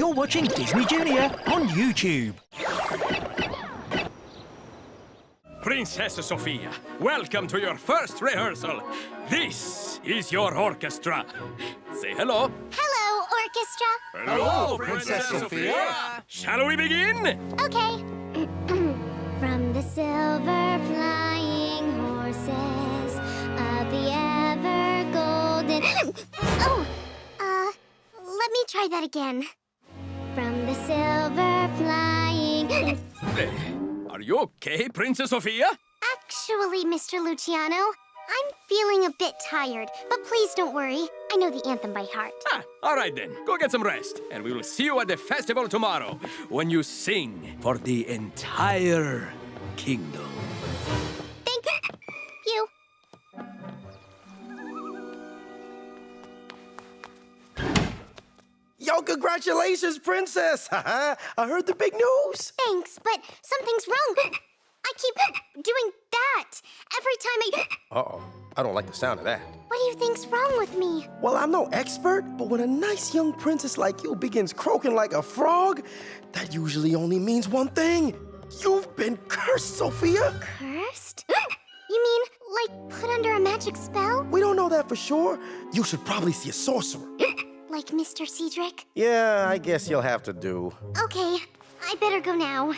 You're watching Disney Junior on YouTube. Princess Sofia, welcome to your first rehearsal. This is your orchestra. Say hello. Hello, orchestra. Hello, Princess Sofia. Shall we begin? Okay. From the silver flying horses of the ever golden. oh, uh, let me try that again. Silver flying. Are you okay, Princess Sofia? Actually, Mr. Luciano, I'm feeling a bit tired, but please don't worry. I know the anthem by heart. Ah, all right then. Go get some rest, and we will see you at the festival tomorrow when you sing for the entire kingdom. Yo, congratulations, princess! I heard the big news. Thanks, but something's wrong. I keep doing that every time I. Uh-oh. I don't like the sound of that. What do you think's wrong with me? Well, I'm no expert, but when a nice young princess like you begins croaking like a frog, that usually only means one thing. You've been cursed, Sofia. Cursed? You mean like put under a magic spell? We don't know that for sure. You should probably see a sorcerer. Like Mr. Cedric? Yeah, I guess you'll have to do. Okay, I better go now.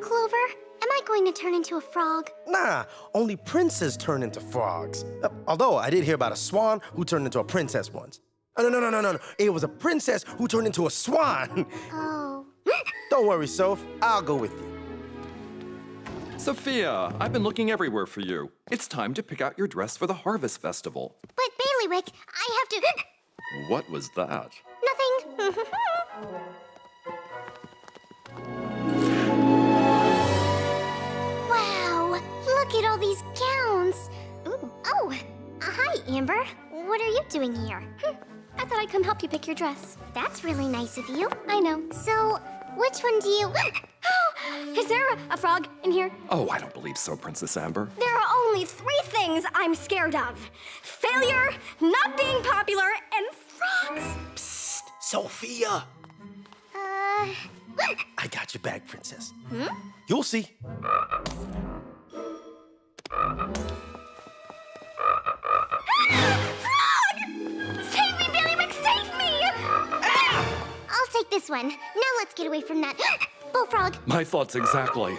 Clover, am I going to turn into a frog? Nah, only princes turn into frogs. Uh, although I did hear about a swan who turned into a princess once. Oh, no, no, no, no, no, no. It was a princess who turned into a swan. Oh. don't worry, Soph. I'll go with you. Sofia, I've been looking everywhere for you. It's time to pick out your dress for the Harvest Festival. But Baileywick, I have to. What was that? Nothing. wow, look at all these gowns. Ooh. Oh, uh, hi, Amber. What are you doing here? Hmm, I thought I'd come help you pick your dress. That's really nice of you. I know. So, which one do you. Is there a frog in here? Oh, I don't believe so, Princess Amber. There are only three things I'm scared of failure, Sofia! Uh. I got your back, princess. You'll see. Frog! Save me, Baileywick, save me! I'll take this one. Now let's get away from that. Bullfrog. My thoughts exactly.